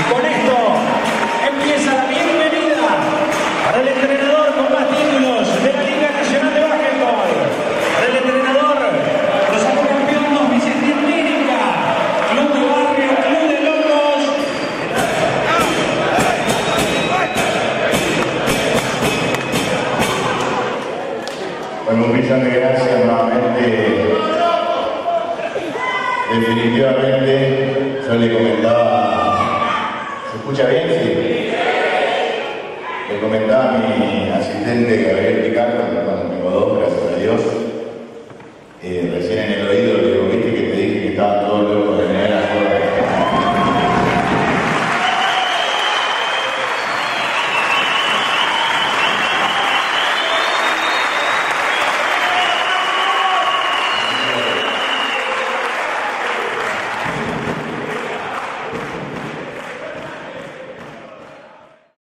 Y con esto empieza la bienvenida para el entrenador con más títulos de la Liga Nacional de Básquetbol, para el entrenador, los campeón 2007 América, Club de Barrio, Club de Locos. Bueno, un millón de gracias nuevamente. Definitivamente, yo le comentaba a Dios,